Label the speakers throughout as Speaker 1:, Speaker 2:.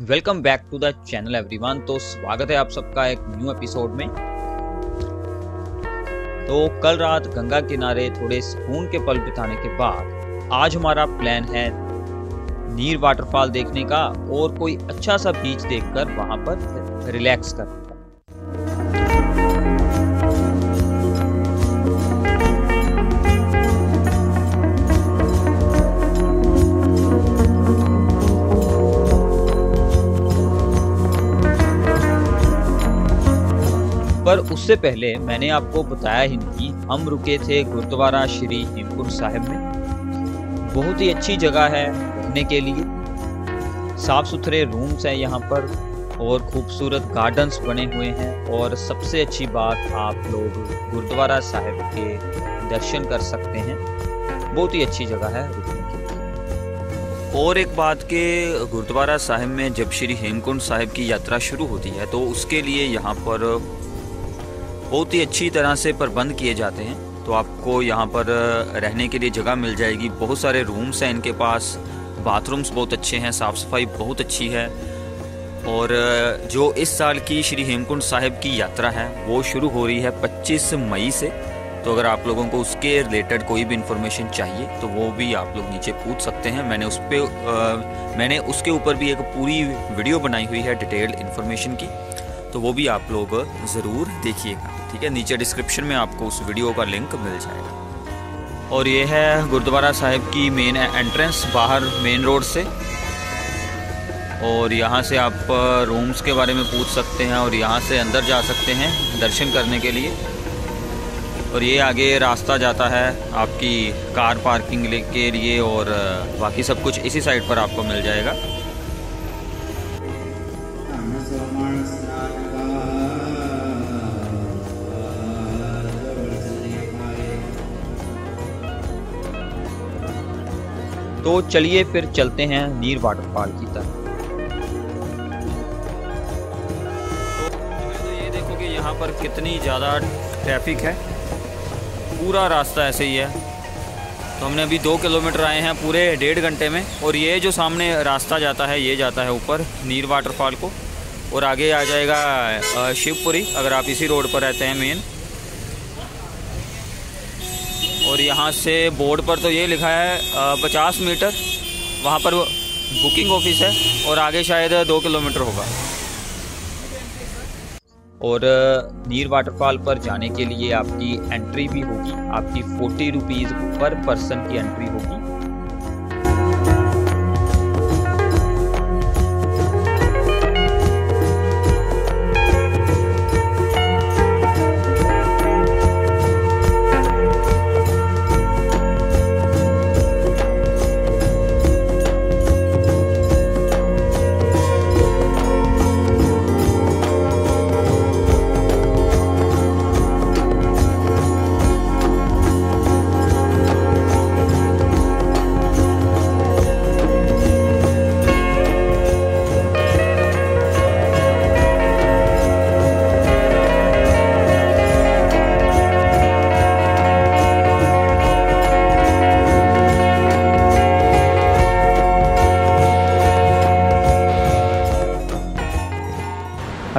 Speaker 1: Welcome back to the channel everyone. तो स्वागत है आप सबका एक न्यू एपिसोड में। तो कल रात गंगा किनारे थोड़े सुकून के पल बिताने के बाद आज हमारा प्लान है नीर वाटरफॉल देखने का और कोई अच्छा सा बीच देखकर वहाँ पर रिलैक्स करने। उससे पहले मैंने आपको बताया ही नहीं हम रुके थे गुरुद्वारा श्री हेमकुंड साहिब में। बहुत ही अच्छी जगह है रहने के लिए। साफ़ सुथरे रूम्स हैं यहाँ पर और खूबसूरत गार्डन्स बने हुए हैं और सबसे अच्छी बात आप लोग गुरुद्वारा साहिब के दर्शन कर सकते हैं। बहुत ही अच्छी जगह है रुकने के लिए। और एक बात के गुरुद्वारा साहिब में जब श्री हेमकुंड साहिब की यात्रा शुरू होती है तो उसके लिए यहाँ पर बहुत ही अच्छी तरह से प्रबंध किए जाते हैं। तो आपको यहाँ पर रहने के लिए जगह मिल जाएगी। बहुत सारे रूम्स हैं इनके पास। बाथरूम्स बहुत अच्छे हैं साफ़ सफ़ाई बहुत अच्छी है। और जो इस साल की श्री हेमकुंड साहिब की यात्रा है, वो शुरू हो रही है 25 मई से। तो अगर आप लोगों को उसके रिलेटेड कोई भी इन्फॉर्मेशन चाहिए तो वो भी आप लोग नीचे पूछ सकते हैं। मैंने उस पर मैंने उसके ऊपर भी एक पूरी वीडियो बनाई हुई है डिटेल्ड इन्फॉर्मेशन की। तो वो भी आप लोग ज़रूर देखिएगा। ठीक है, नीचे डिस्क्रिप्शन में आपको उस वीडियो का लिंक मिल जाएगा। और ये है गुरुद्वारा साहिब की मेन एंट्रेंस बाहर मेन रोड से। और यहाँ से आप रूम्स के बारे में पूछ सकते हैं और यहाँ से अंदर जा सकते हैं दर्शन करने के लिए। और ये आगे रास्ता जाता है आपकी कार पार्किंग के लिए और बाकी सब कुछ इसी साइड पर आपको मिल जाएगा। तो चलिए फिर चलते हैं नीर वाटरफॉल की तरफ़। तो ये देखो कि यहाँ पर कितनी ज़्यादा ट्रैफ़िक है। पूरा रास्ता ऐसे ही है। तो हमने अभी दो किलोमीटर आए हैं पूरे डेढ़ घंटे में और ये जो सामने रास्ता जाता है, ये जाता है ऊपर नीर वाटरफॉल को और आगे आ जाएगा शिवपुरी, अगर आप इसी रोड पर रहते हैं मेन। और यहाँ से बोर्ड पर तो ये लिखा है पचास मीटर, वहाँ पर बुकिंग ऑफ़िस है और आगे शायद दो किलोमीटर होगा। और नीर वाटरफॉल पर जाने के लिए आपकी एंट्री भी होगी, आपकी फोर्टी रुपीज़ पर पर्सन की एंट्री होगी।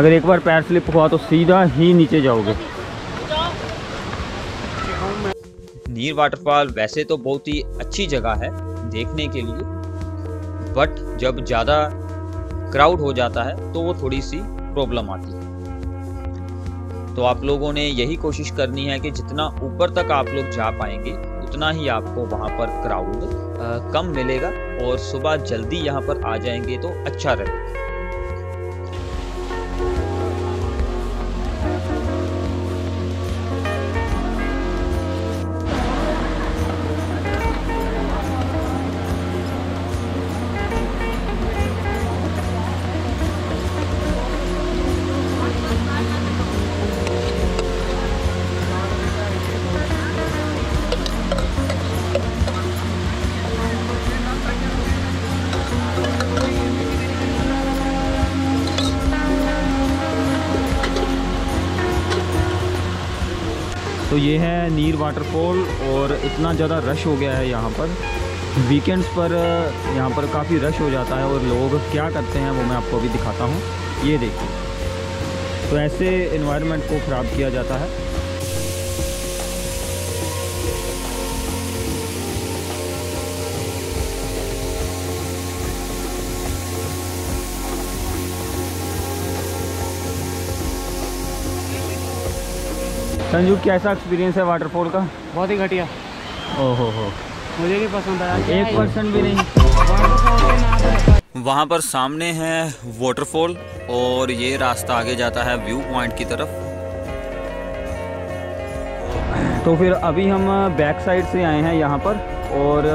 Speaker 1: अगर एक बार पैर स्लिप हुआ तो सीधा ही नीचे जाओगे। नीर वाटरफॉल वैसे तो बहुत ही अच्छी जगह है देखने के लिए बट जब ज़्यादा क्राउड हो जाता है तो वो थोड़ी सी प्रॉब्लम आती है। तो आप लोगों ने यही कोशिश करनी है कि जितना ऊपर तक आप लोग जा पाएँगे, उतना ही आपको वहाँ पर क्राउड कम मिलेगा और सुबह जल्दी यहाँ पर आ जाएँगे तो अच्छा रहेगा। तो ये है नीर वाटरफॉल और इतना ज़्यादा रश हो गया है यहाँ पर। वीकेंड्स पर यहाँ पर काफ़ी रश हो जाता है और लोग क्या करते हैं वो मैं आपको अभी दिखाता हूँ। ये देखिए। तो ऐसे इन्वायरमेंट को ख़राब किया जाता है। संजू कैसा एक्सपीरियंस है वाटरफॉल का?
Speaker 2: बहुत ही घटिया।
Speaker 1: ओहो हो।
Speaker 2: मुझे भी पसंद आया।
Speaker 1: एक परसेंट भी नहीं। वहाँ पर सामने है वाटरफॉल और ये रास्ता आगे जाता है व्यू पॉइंट की तरफ़। तो फिर अभी हम बैक साइड से आए हैं यहाँ पर और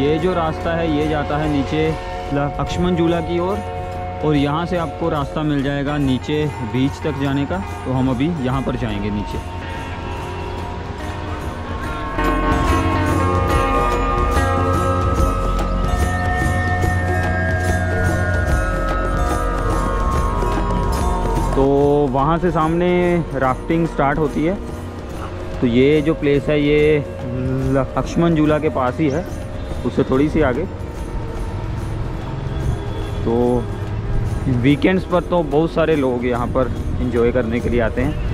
Speaker 1: ये जो रास्ता है ये जाता है नीचे लक्ष्मण झूला की ओर और, और यहाँ से आपको रास्ता मिल जाएगा नीचे बीच तक जाने का। तो हम अभी यहाँ पर जाएँगे नीचे। वहाँ से सामने राफ्टिंग स्टार्ट होती है। तो ये जो प्लेस है, ये लक्ष्मण झूला के पास ही है। उससे थोड़ी सी आगे। तो वीकेंड्स पर तो बहुत सारे लोग यहाँ पर इंजॉय करने के लिए आते हैं।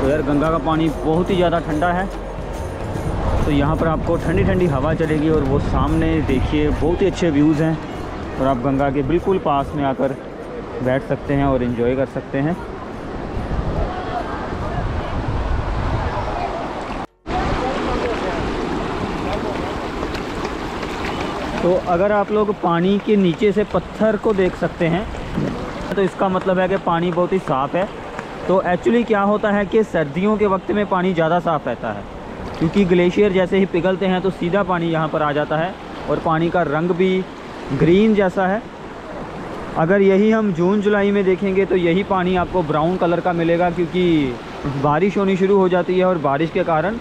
Speaker 1: तो यार गंगा का पानी बहुत ही ज़्यादा ठंडा है। तो यहाँ पर आपको ठंडी ठंडी हवा चलेगी और वो सामने देखिए, बहुत ही अच्छे व्यूज़ हैं और आप गंगा के बिल्कुल पास में आकर बैठ सकते हैं और इन्जॉय कर सकते हैं। तो अगर आप लोग पानी के नीचे से पत्थर को देख सकते हैं तो इसका मतलब है कि पानी बहुत ही साफ़ है। तो एक्चुअली क्या होता है कि सर्दियों के वक्त में पानी ज़्यादा साफ़ रहता है। क्योंकि ग्लेशियर जैसे ही पिघलते हैं तो सीधा पानी यहाँ पर आ जाता है और पानी का रंग भी ग्रीन जैसा है। अगर यही हम जून, जुलाई में देखेंगे तो यही पानी आपको ब्राउन कलर का मिलेगा क्योंकि बारिश होनी शुरू हो जाती है और बारिश के कारण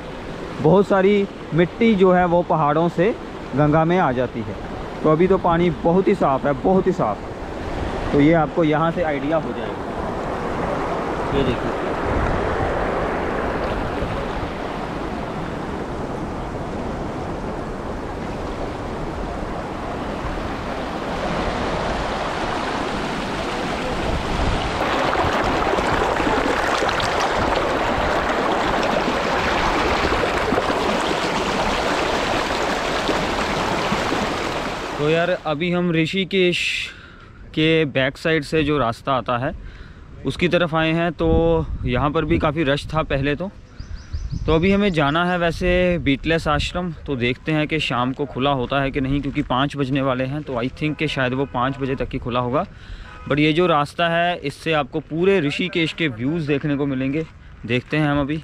Speaker 1: बहुत सारी मिट्टी जो है वो पहाड़ों से गंगा में आ जाती है। तो अभी तो पानी बहुत ही साफ़ है, बहुत ही साफ़। तो ये आपको यहाँ से आइडिया हो जाएगा। ये देखिए तो यार, अभी हम ऋषिकेश के बैक साइड से जो रास्ता आता है उसकी तरफ़ आए हैं तो यहाँ पर भी काफ़ी रश था पहले तो। तो अभी हमें जाना है वैसे बीटलेस आश्रम तो देखते हैं कि शाम को खुला होता है कि नहीं, क्योंकि पाँच बजने वाले हैं तो आई थिंक कि शायद वो पाँच बजे तक ही खुला होगा। बट ये जो रास्ता है, इससे आपको पूरे ऋषिकेश के व्यूज़ देखने को मिलेंगे। देखते हैं हम अभी,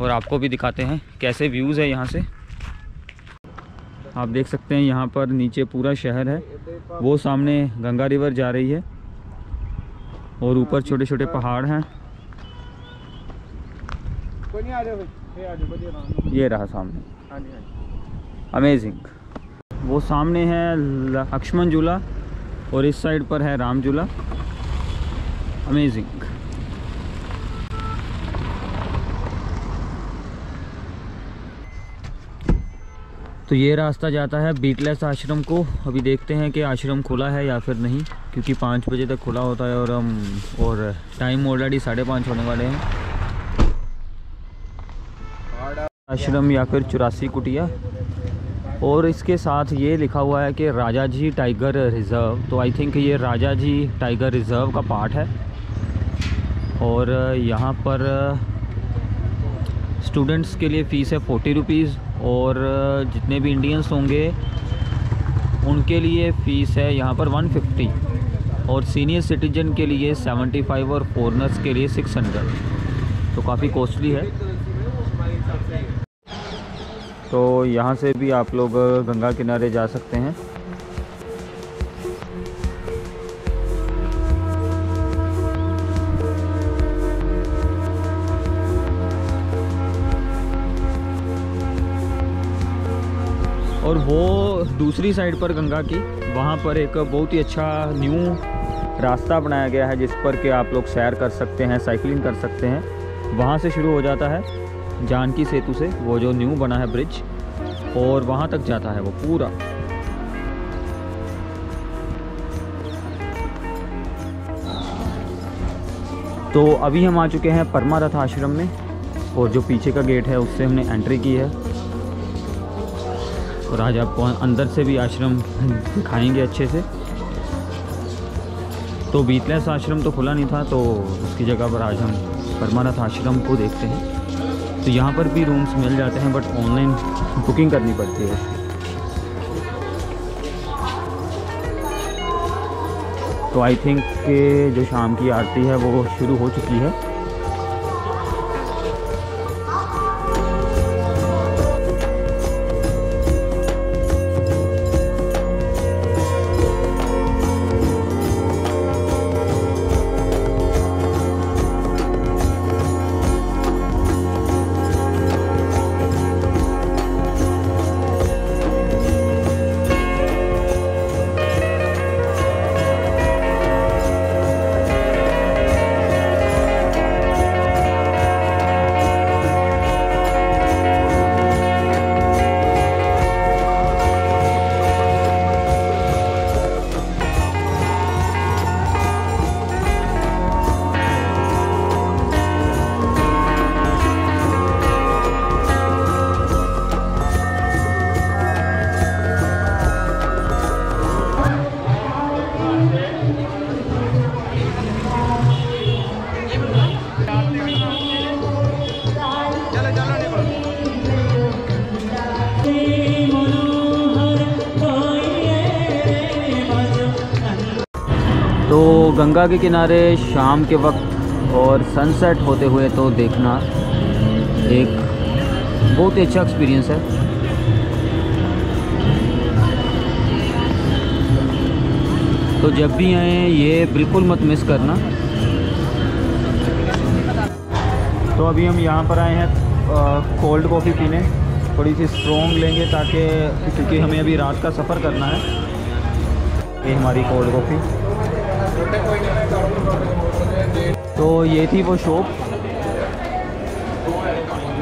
Speaker 1: और आपको भी दिखाते हैं कैसे व्यूज़ है यहाँ से। आप देख सकते हैं यहाँ पर नीचे पूरा शहर है, वो सामने गंगा रिवर जा रही है। और ऊपर छोटे छोटे पहाड़ हैं। ये रहा। सामने। अमेजिंग वो सामने है लक्ष्मण झूला और इस साइड पर है राम झूला। अमेजिंग तो ये रास्ता जाता है बीटलेस आश्रम को। अभी देखते हैं कि आश्रम खुला है या फिर नहीं। क्योंकि पाँच बजे तक खुला होता है और हम, और टाइम ऑलरेडी साढ़े पाँच होने वाले हैं। आश्रम या फिर चौरासी कुटिया। और इसके साथ ये लिखा हुआ है कि राजा जी टाइगर रिज़र्व तो आई थिंक ये राजा जी टाइगर रिज़र्व का पार्ट है। और यहाँ पर स्टूडेंट्स के लिए फ़ीस है फोर्टी रुपीज़ और जितने भी इंडियंस होंगे, उनके लिए फ़ीस है यहाँ पर वन फिफ्टी और सीनियर सिटीजन के लिए सेवेंटी फाइव और फॉरनर्स के लिए सिक्स हंड्रेड तो काफ़ी कॉस्टली है। तो यहाँ से भी आप लोग गंगा किनारे जा सकते हैं। और वो दूसरी साइड पर गंगा की, वहाँ पर एक बहुत ही अच्छा न्यू रास्ता बनाया गया है जिस पर कि आप लोग सैर कर सकते हैं साइकिलिंग कर सकते हैं। वहाँ से शुरू हो जाता है जानकी सेतु से, वो जो न्यू बना है ब्रिज और वहाँ तक जाता है वो पूरा। तो अभी हम आ चुके हैं परमा रथ आश्रम में, और जो पीछे का गेट है, उससे हमने एंट्री की है। और आज आपको अंदर से भी आश्रम दिखाएँगे अच्छे से। तो बीतलेस आश्रम तो खुला नहीं था तो उसकी जगह पर आज हम परमानाथ आश्रम को देखते हैं। तो यहाँ पर भी रूम्स मिल जाते हैं बट ऑनलाइन बुकिंग करनी पड़ती है। तो आई थिंक के जो शाम की आरती है, वो शुरू हो चुकी है। गंगा के किनारे शाम के वक्त और सनसेट होते हुए तो देखना एक बहुत ही अच्छा एक्सपीरियंस है। तो जब भी आए, ये बिल्कुल मत मिस करना। तो अभी हम यहाँ पर आए हैं कोल्ड कॉफ़ी पीने। थोड़ी सी स्ट्रॉन्ग लेंगे ताकि, क्योंकि हमें अभी रात का सफ़र करना है। ये हमारी कोल्ड कॉफ़ी तो ये थी वो शॉप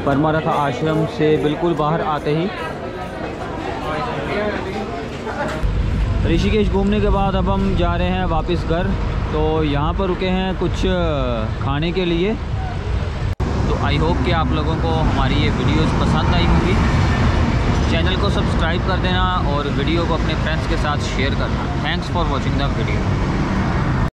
Speaker 1: परमारथ आश्रम से बिल्कुल बाहर आते ही। ऋषिकेश घूमने के बाद अब हम जा रहे हैं वापस घर। तो यहाँ पर रुके हैं कुछ खाने के लिए। तो आई होप कि आप लोगों को हमारी ये वीडियोस पसंद आई होंगी। चैनल को सब्सक्राइब कर देना और वीडियो को अपने फ्रेंड्स के साथ शेयर करना। Thanks for watching the video